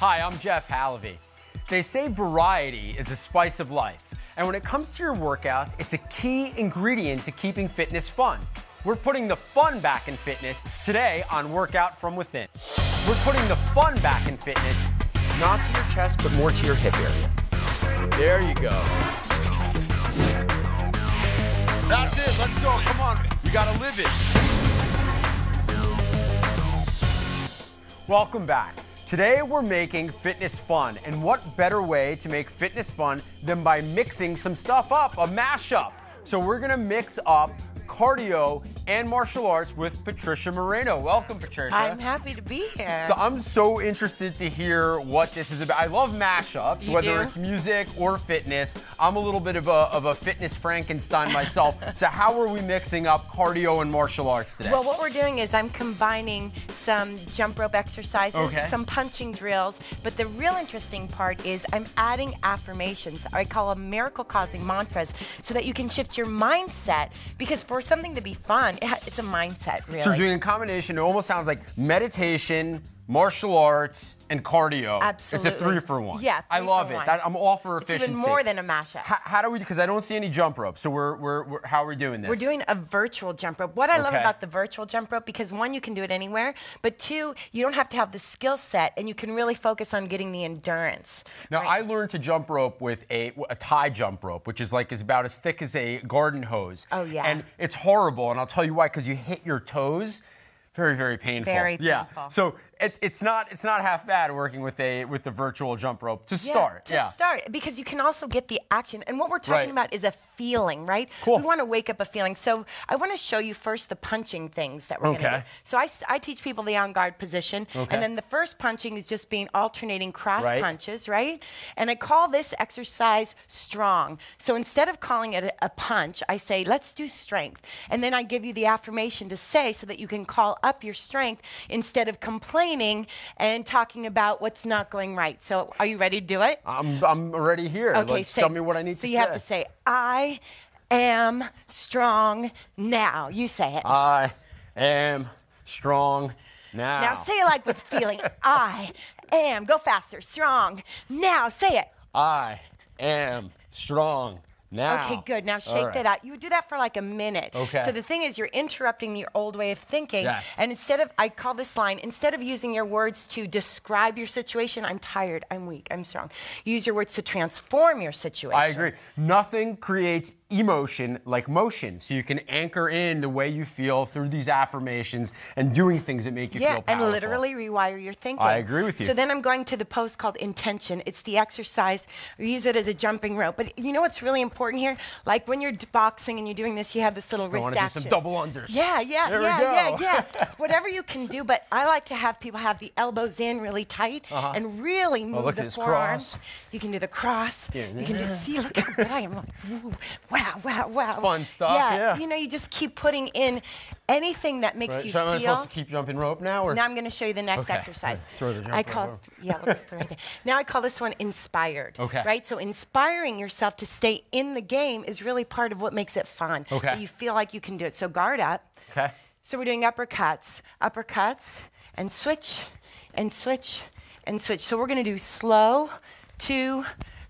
Hi, I'm Jeff Halevy. They say variety is the spice of life. And when it comes to your workouts, it's a key ingredient to keeping fitness fun. We're putting the fun back in fitness today on Workout from Within. We're putting the fun back in fitness, not to your chest, but more to your hip area. There you go. That's it. Let's go. Come on. You got to live it. Welcome back. Today we're making fitness fun, and what better way to make fitness fun than by mixing some stuff up, a mashup. So we're gonna mix up cardio and martial arts with Patricia Moreno. Welcome, Patricia. I'm happy to be here. So I'm so interested to hear what this is about. I love mashups, You whether do? it's music or fitness. I'm a little bit of a, of a fitness Frankenstein myself. so how are we mixing up cardio and martial arts today? well, what we're doing is I'm combining some jump rope exercises, Okay. some punching drills, but the real interesting part is I'm adding affirmations. I call them miracle causing mantras so that you can shift your mindset because for something to be fun, it it's a mindset, really. So we're doing a combination. It almost sounds like meditation, martial arts, and cardio. Absolutely. It's a three for one. Yeah, I love it. one. That, I'm all for it's efficiency. even more than a mashup. How, how do we? Because I don't see any jump rope. So we're, we're, we're how are we doing this? We're doing a virtual jump rope. What I love about the virtual jump rope, because one, you can do it anywhere, but two, you don't have to have the skill set and you can really focus on getting the endurance. Now I learned to jump rope with a, a tie jump rope, which is like is about as thick as a garden hose. Oh, yeah. And it's horrible, and I'll tell you why. Because you hit your toes. Very, very painful. Very painful. Yeah. So it, it's not it's not half bad working with a with the virtual jump rope to start. To yeah. start, because you can also get the action. And what we're talking Right. about is a feeling, right? Cool. We want to wake up a feeling. So I want to show you first the punching things that we're going Okay. to do. So I, I teach people the on guard position. Okay. And then the first punching is just being alternating cross Right. punches, right? And I call this exercise strong. So instead of calling it a, a punch, I say, let's do strength. And then I give you the affirmation to say so that you can call up your strength instead of complaining and talking about what's not going right. So are you ready to do it? I'm I'm already here. Okay, Let's say- tell me what I need so to say. So, you have to say, I am strong now. You say it. I am strong now. now say it like with feeling. I am. Go faster. Strong. Now say it. I am strong now. Okay, good. Now shake right. that out. You would do that for like a minute. Okay. So the thing is, you're interrupting your old way of thinking. Yes. And instead of, I call this line, instead of using your words to describe your situation, I'm tired, I'm weak, I'm strong. Use your words to transform your situation. I agree. Nothing creates emotion like motion. So you can anchor in the way you feel through these affirmations and doing things that make you Yeah, feel and literally rewire your thinking. I agree with you. So then I'm going to the post called intention. It's the exercise. We use it as a jumping rope. But you know what's really important here? Like when you're boxing and you're doing this, you have this little wrist wanna do some double unders. Yeah, yeah, There yeah, go. yeah, yeah. Whatever you can do, but I like to have people have the elbows in really tight and really move Uh-huh. Oh, the forearms. cross. You can do the cross. Yeah. You can do, see, look how good I am. Like, ooh, wow, wow, wow. fun stuff, yeah. You know, you just keep putting in anything that makes Right. you So am I feel. supposed to keep jumping rope now? Or? Now I'm going to show you the next Okay. exercise. Throw the jump I call over. yeah, we'll just throw it there. Now I call this one inspired. Okay. Right. So inspiring yourself to stay in the game is really part of what makes it fun. Okay. That you feel like you can do it. So guard up. Okay. So we're doing uppercuts, uppercuts, and switch, and switch, and switch. So we're going to do slow, two,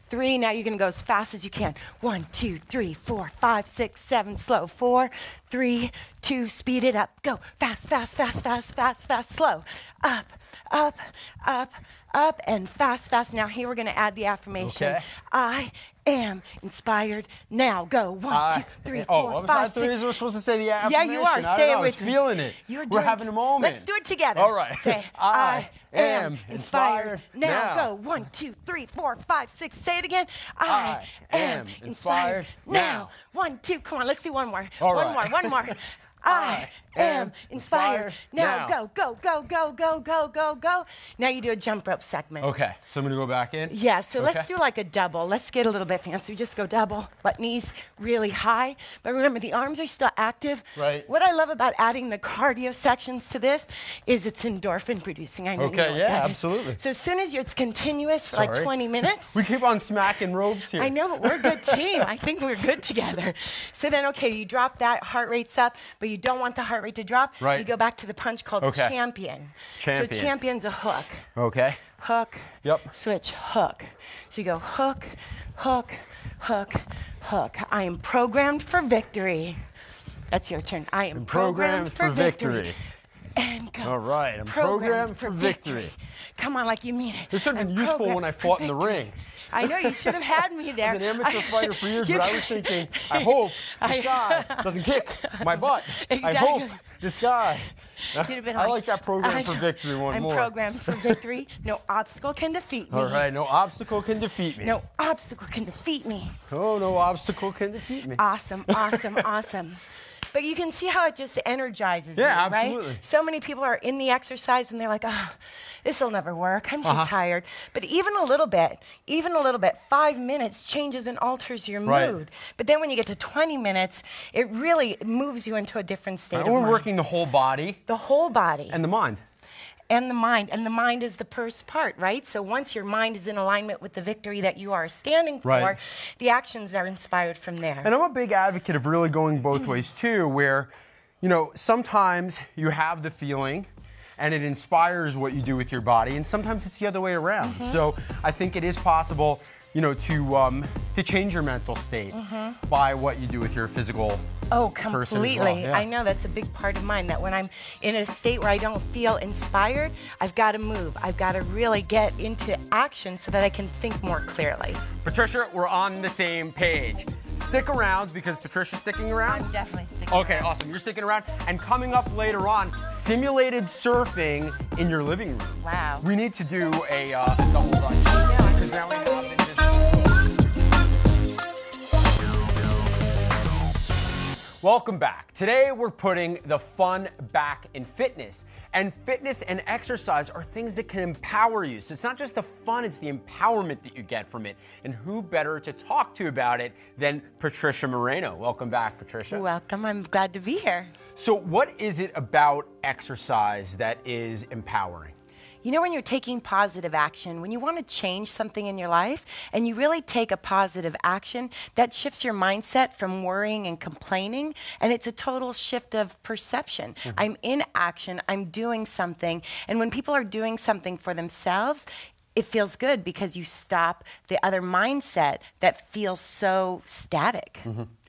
three. Now you're going to go as fast as you can. One, two, three, four, five, six, seven. Slow. Four, three, two. Speed it up. Go fast, fast, fast, fast, fast, fast. Slow. Up, up, up, up, and fast, fast. Now here we're going to add the affirmation. Okay. I am inspired. Now go. One, I- two, three, oh, four, five, six. We're supposed to say the affirmation. Yeah, you are. I Say it I with me. feeling it. You're doing, We're having a moment. Let's do it together. All right. Say, I am inspired. inspired Now, now. go. One, two, three, four, five, six. Say it again. I, I am inspired now. One, two. Come on. Let's do one more. All one right. more. One more. I am inspired. Now, go, go, go, go, go, go, go, go. Now you do a jump rope segment. Okay. So I'm gonna go back in. Yeah, so let's do like a double. Let's get a little bit fancy. We just go double, but knees really high. But remember, the arms are still active. Right. What I love about adding the cardio sections to this is it's endorphin producing. I know you Okay, know yeah, absolutely. So as soon as you're, it's continuous for like 20 minutes. We keep on smacking ropes here. I know, but we're a good team. I think we're good together. So then, okay, you drop that, heart rate's up, but you you don't want the heart rate to drop, Right. you go back to the punch called Okay. champion. Champion. So champion's a hook. Okay. Hook. Yep. Switch. Hook. So you go hook, hook, hook, hook. I am programmed for victory. That's your turn. I am programmed, for, victory. And go. All right, I'm programmed for victory. Come on, like you mean it. This would have been I'm useful when I fought in the ring. I know you should have had me there. As an amateur fighter for years, but I was thinking, I hope this guy doesn't kick my butt. I hope Exactly. this guy. You'd have been I like that program for victory one I'm more. programmed for victory. No obstacle can defeat me. All right, no obstacle can defeat me. No obstacle can defeat me. Oh, no obstacle can defeat me. Awesome, awesome, awesome. But you can see how it just energizes Yeah, you, right? absolutely. So many people are in the exercise and they're like, oh, this will never work. I'm too Uh-huh. tired. But even a little bit, even a little bit, five minutes changes and alters your Right. mood. But then when you get to 20 minutes, it really moves you into a different state And of we're mind. working the whole body the whole body and the mind. And the mind. And the mind is the first part, right? So once your mind is in alignment with the victory that you are standing for, Right. the actions are inspired from there. And I'm a big advocate of really going both ways too, where, you know, sometimes you have the feeling and it inspires what you do with your body, and sometimes it's the other way around. Mm-hmm. So I think it is possible, you know, to um, to change your mental state by what you do with your physical. Oh, as well, completely. yeah. I know that's a big part of mine. That when I'm in a state where I don't feel inspired, I've got to move. I've got to really get into action so that I can think more clearly. Patricia, we're on the same page. Stick around because Patricia's sticking around. I'm definitely sticking. Okay, awesome. You're sticking around. And coming up later on, simulated surfing in your living room. Wow. We need to do a uh, Welcome back. Today we're putting the fun back in fitness. And fitness and exercise are things that can empower you. So it's not just the fun, it's the empowerment that you get from it. And who better to talk to about it than Patricia Moreno? Welcome back, Patricia. Welcome. I'm glad to be here. So, what is it about exercise that is empowering? You know, when you're taking positive action, when you want to change something in your life and you really take a positive action, that shifts your mindset from worrying and complaining. And it's a total shift of perception. Mm-hmm. I'm in action, I'm doing something. And when people are doing something for themselves, it feels good because you stop the other mindset that feels so static.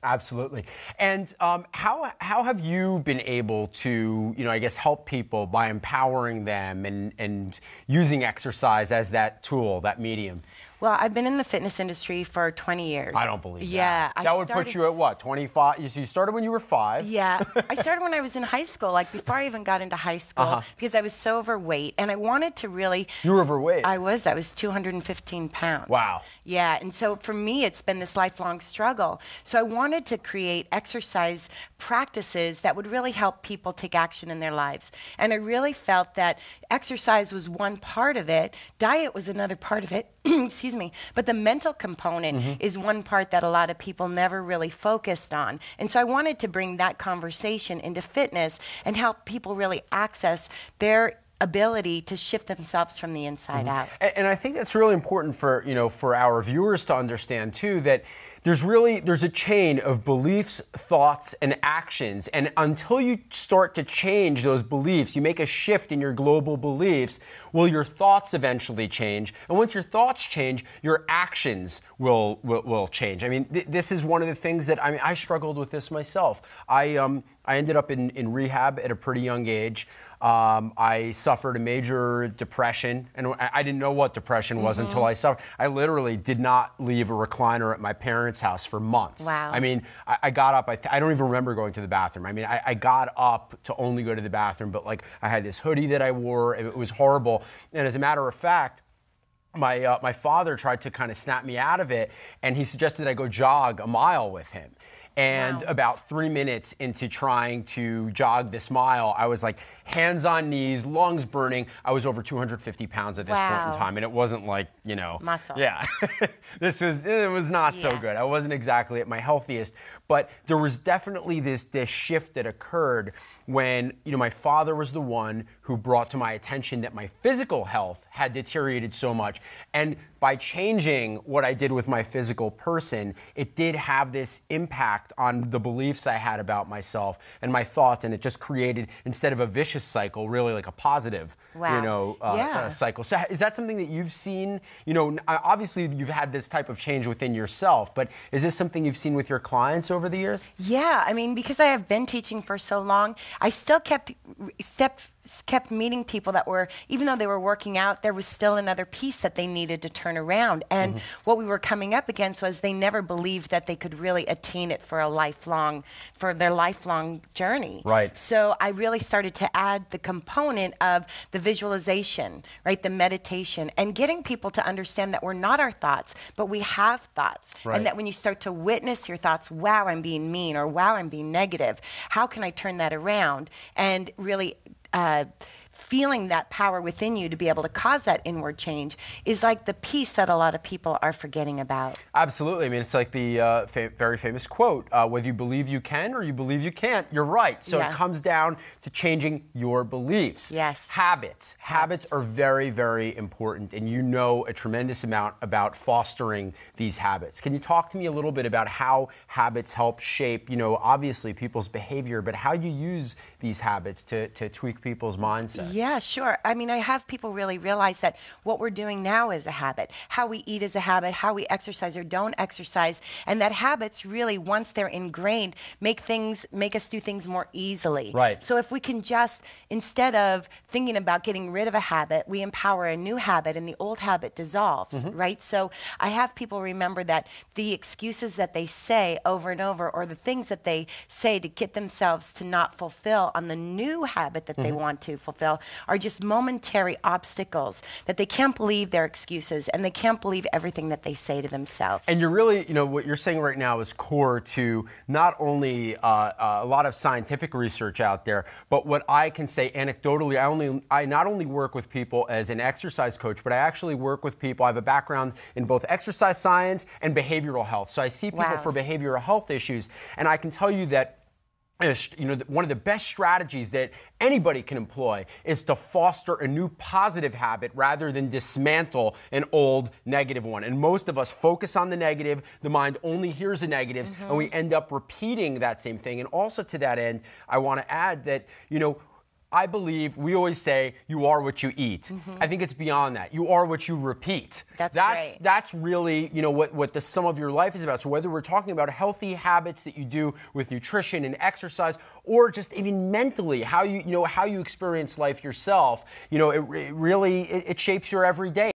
Absolutely. And um, how how have you been able to, you know, I guess help people by empowering them and and using exercise as that tool, that medium? Well, I've been in the fitness industry for 20 years. I don't believe yeah, that. I that would started- put you at what, 25? You, so you started when you were five. Yeah, I started when I was in high school, like before I even got into high school, Uh-huh. because I was so overweight and I wanted to really. You were overweight. I was. I was 215 pounds. Wow. Yeah, and so for me, it's been this lifelong struggle. So I wanted to create exercise practices that would really help people take action in their lives. And I really felt that exercise was one part of it, diet was another part of it. Excuse me. But the mental component Mm-hmm. is one part that a lot of people never really focused on. And so I wanted to bring that conversation into fitness and help people really access their ability to shift themselves from the inside out. And, and I think that's really important for you know for our viewers to understand too that there's really there's a chain of beliefs, thoughts, and actions, and until you start to change those beliefs, you make a shift in your global beliefs. Will your thoughts eventually change? And once your thoughts change, your actions will will, will change. I mean, th- this is one of the things that I mean I struggled with this myself. I um I ended up in, in rehab at a pretty young age. Um, I suffered a major depression, and I, I didn't know what depression was until I suffered. I literally did not leave a recliner at my parents' house for months. Wow. I mean, I, I got up. I, th- I don't even remember going to the bathroom. I mean, I, I got up to only go to the bathroom, but like I had this hoodie that I wore. It, it was horrible. And as a matter of fact, my uh, my father tried to kind of snap me out of it, and he suggested I go jog a mile with him. And Wow. about three minutes into trying to jog this mile, I was like hands on knees, lungs burning. I was over 250 pounds at this point in time, and it wasn't like you know Muscle. Yeah, this was it was not so good. I wasn't exactly at my healthiest, but there was definitely this this shift that occurred when you know my father was the one who brought to my attention that my physical health had deteriorated so much. And by changing what I did with my physical person, it did have this impact on the beliefs I had about myself and my thoughts, and it just created instead of a vicious cycle, really like a positive, Wow. you know, uh, Yeah. uh, cycle. So is that something that you've seen? You know, uh, obviously you've had this type of change within yourself, but is this something you've seen with your clients over the years? Yeah, I mean, because I have been teaching for so long, I still kept step kept meeting people that were even though they were working out there was still another piece that they needed to turn around and Mm-hmm. what we were coming up against was they never believed that they could really attain it for a lifelong for their lifelong journey Right. so i really started to add the component of the visualization right the meditation and getting people to understand that we're not our thoughts but we have thoughts Right. and that when you start to witness your thoughts, wow, I'm being mean, or wow, I'm being negative, how can I turn that around? And really, uh, feeling that power within you to be able to cause that inward change is like the piece that a lot of people are forgetting about. Absolutely. I mean, it's like the uh, fa- very famous quote uh, whether you believe you can or you believe you can't, you're right. So Yeah. it comes down to changing your beliefs. Yes. Habits. Habits are very, very important, and you know a tremendous amount about fostering these habits. Can you talk to me a little bit about how habits help shape, you know, obviously people's behavior, but how you use these habits to, to tweak people's mindsets? Yeah, sure. I mean, I have people really realize that what we're doing now is a habit. How we eat is a habit, how we exercise or don't exercise, and that habits really once they're ingrained make things make us do things more easily. Right. So if we can just instead of thinking about getting rid of a habit, we empower a new habit and the old habit dissolves, mm-hmm. right? So I have people remember that the excuses that they say over and over or the things that they say to get themselves to not fulfill on the new habit that they want to fulfill are just momentary obstacles that they can't believe their excuses and they can't believe everything that they say to themselves. And you're really, you know, what you're saying right now is core to not only uh, uh, a lot of scientific research out there, but what I can say anecdotally. I only, I not only work with people as an exercise coach, but I actually work with people. I have a background in both exercise science and behavioral health, so I see people Wow. for behavioral health issues, and I can tell you that you know, one of the best strategies that anybody can employ is to foster a new positive habit rather than dismantle an old negative one. And most of us focus on the negative, the mind only hears the negatives, and we mm-hmm. end up repeating that same thing. And also to that end, I want to add that, you know, I believe we always say you are what you eat. Mm-hmm. I think it's beyond that. You are what you repeat. That's that's great. that's really you know what what the sum of your life is about. So whether we're talking about healthy habits that you do with nutrition and exercise, or just even mentally how you you know how you experience life yourself, you know it, it really it, it shapes your everyday.